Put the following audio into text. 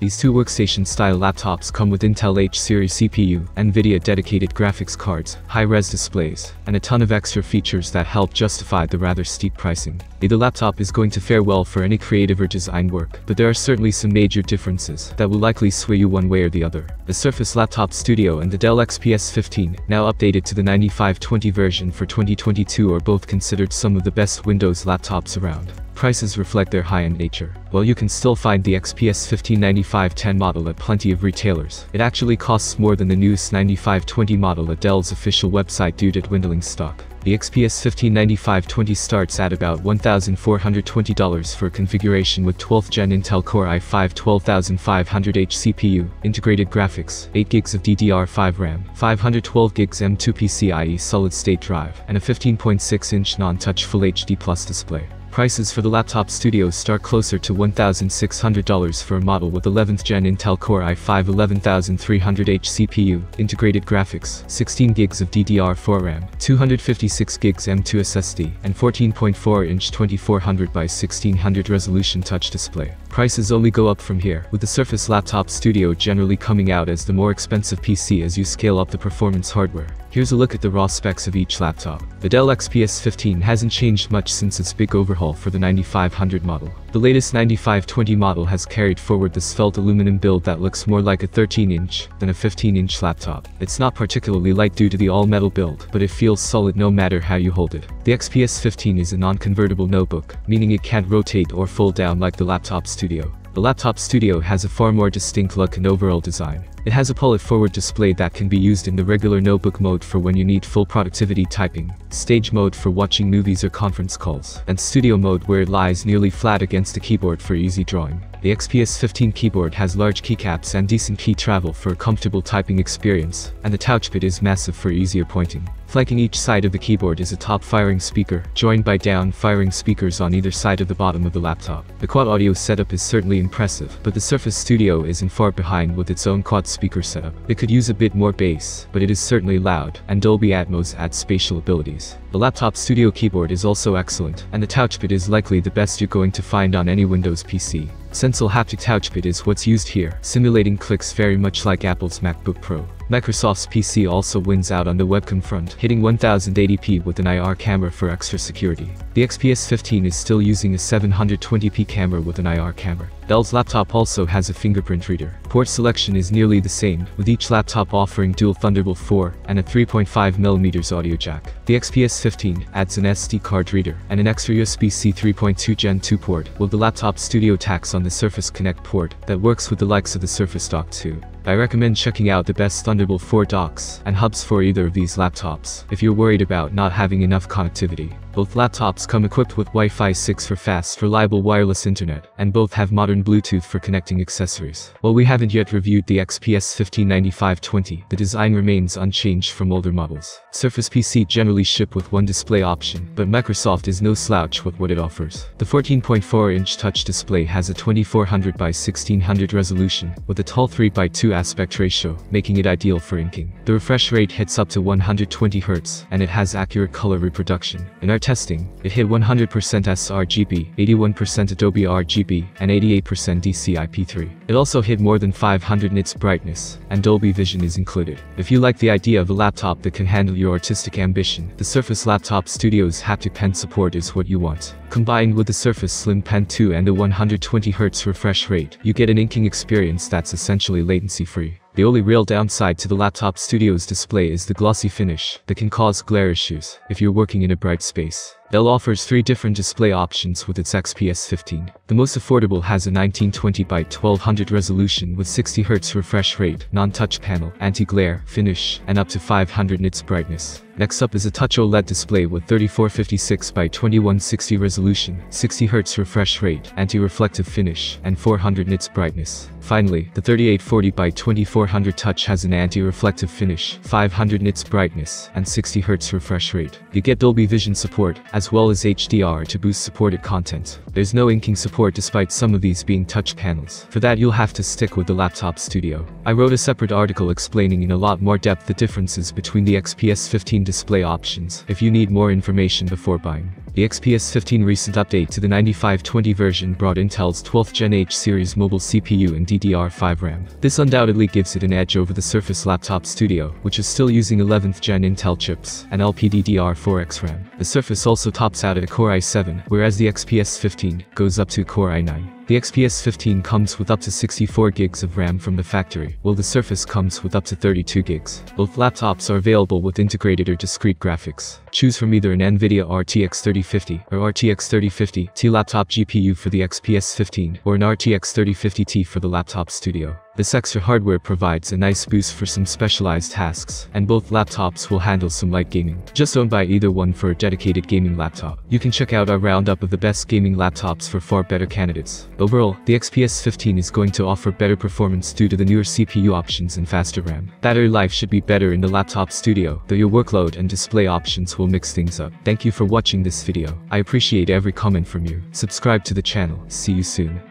These two workstation-style laptops come with Intel H-series CPU, NVIDIA dedicated graphics cards, high-res displays, and a ton of extra features that help justify the rather steep pricing. Either laptop is going to fare well for any creative or design work, but there are certainly some major differences that will likely sway you one way or the other. The Surface Laptop Studio and the Dell XPS 15, now updated to the 9520 version for 2022 are both considered some of the best Windows laptops around prices reflect their high-end nature. While you can still find the XPS 159510 model at plenty of retailers, it actually costs more than the newest 9520 model at Dell's official website due to dwindling stock. The XPS 159520 starts at about $1,420 for a configuration with 12th gen Intel Core i5 12500H CPU, integrated graphics, 8 gigs of DDR5 RAM, 512 gigs M2 PCIe solid-state drive, and a 15.6-inch non-touch Full HD Plus display. Prices for the laptop studios start closer to $1,600 for a model with 11th gen Intel Core i5 11300H CPU, integrated graphics, 16 gigs of DDR4 RAM, 256 gigs M2 SSD, and 14.4-inch 2400 by 1600 resolution touch display. Prices only go up from here, with the Surface Laptop Studio generally coming out as the more expensive PC as you scale up the performance hardware. Here's a look at the raw specs of each laptop. The Dell XPS 15 hasn't changed much since its big overhaul for the 9500 model. The latest 9520 model has carried forward the svelte aluminum build that looks more like a 13-inch than a 15-inch laptop. It's not particularly light due to the all-metal build, but it feels solid no matter how you hold it. The XPS 15 is a non-convertible notebook, meaning it can't rotate or fold down like the laptop studio. The laptop studio has a far more distinct look and overall design. It has a pull-it-forward display that can be used in the regular notebook mode for when you need full productivity typing, stage mode for watching movies or conference calls, and studio mode where it lies nearly flat against the keyboard for easy drawing. The XPS 15 keyboard has large keycaps and decent key travel for a comfortable typing experience, and the touchpad is massive for easier pointing. Flanking each side of the keyboard is a top-firing speaker, joined by down-firing speakers on either side of the bottom of the laptop. The quad audio setup is certainly impressive, but the Surface Studio isn't far behind with its own quad speaker setup. It could use a bit more bass, but it is certainly loud, and Dolby Atmos adds spatial abilities. The laptop studio keyboard is also excellent, and the touchpad is likely the best you're going to find on any Windows PC. Sensel haptic touchpad is what's used here, simulating clicks very much like Apple's MacBook Pro. Microsoft's PC also wins out on the webcam front, hitting 1080p with an IR camera for extra security. The XPS 15 is still using a 720p camera with an IR camera. Dell's laptop also has a fingerprint reader. Port selection is nearly the same, with each laptop offering dual Thunderbolt 4 and a 3.5mm audio jack. The XPS 15 adds an SD card reader and an extra USB-C 3.2 Gen 2 port, while the laptop studio tacks on the Surface Connect port that works with the likes of the Surface Dock 2. I recommend checking out the best Thunderbolt 4 docks and hubs for either of these laptops if you're worried about not having enough connectivity. Both laptops come equipped with Wi-Fi 6 for fast, reliable wireless internet, and both have modern Bluetooth for connecting accessories. While we haven't yet reviewed the XPS 159520, the design remains unchanged from older models. Surface PC generally ship with one display option, but Microsoft is no slouch with what it offers. The 14.4-inch touch display has a 2400 by 1600 resolution, with a tall 3 by 2 aspect ratio, making it ideal for inking. The refresh rate hits up to 120 Hz, and it has accurate color reproduction. Our testing, it hit 100% sRGB, 81% Adobe RGB, and 88% DCI-P3. It also hit more than 500 nits brightness, and Dolby Vision is included. If you like the idea of a laptop that can handle your artistic ambition, the Surface Laptop Studio's haptic pen support is what you want. Combined with the Surface Slim Pen 2 and a 120Hz refresh rate, you get an inking experience that's essentially latency-free. The only real downside to the laptop studio's display is the glossy finish that can cause glare issues if you're working in a bright space. Dell offers three different display options with its XPS 15. The most affordable has a 1920x1200 resolution with 60Hz refresh rate, non-touch panel, anti-glare, finish, and up to 500 nits brightness. Next up is a touch OLED display with 3456x2160 resolution, 60Hz refresh rate, anti-reflective finish, and 400 nits brightness. Finally, the 3840x2400 touch has an anti-reflective finish, 500 nits brightness, and 60Hz refresh rate. You get Dolby Vision support, as well as HDR to boost supported content. There's no inking support despite some of these being touch panels. For that you'll have to stick with the laptop studio. I wrote a separate article explaining in a lot more depth the differences between the XPS 15 display options if you need more information before buying. The XPS 15 recent update to the 9520 version brought Intel's 12th Gen H series mobile CPU and DDR5 RAM. This undoubtedly gives it an edge over the Surface Laptop Studio, which is still using 11th Gen Intel chips and LPDDR4X RAM. The Surface also tops out at a Core i7, whereas the XPS 15 goes up to Core i9. The XPS 15 comes with up to 64 gigs of RAM from the factory, while the Surface comes with up to 32 gigs. Both laptops are available with integrated or discrete graphics. Choose from either an NVIDIA RTX 3050 or RTX 3050 Ti laptop GPU for the XPS 15 or an RTX 3050 Ti for the laptop studio. This extra hardware provides a nice boost for some specialized tasks, and both laptops will handle some light gaming. Just don't buy either one for a dedicated gaming laptop. You can check out our roundup of the best gaming laptops for far better candidates. Overall, the XPS 15 is going to offer better performance due to the newer CPU options and faster RAM. Battery life should be better in the laptop studio, though your workload and display options will mix things up. Thank you for watching this video. I appreciate every comment from you. Subscribe to the channel. See you soon.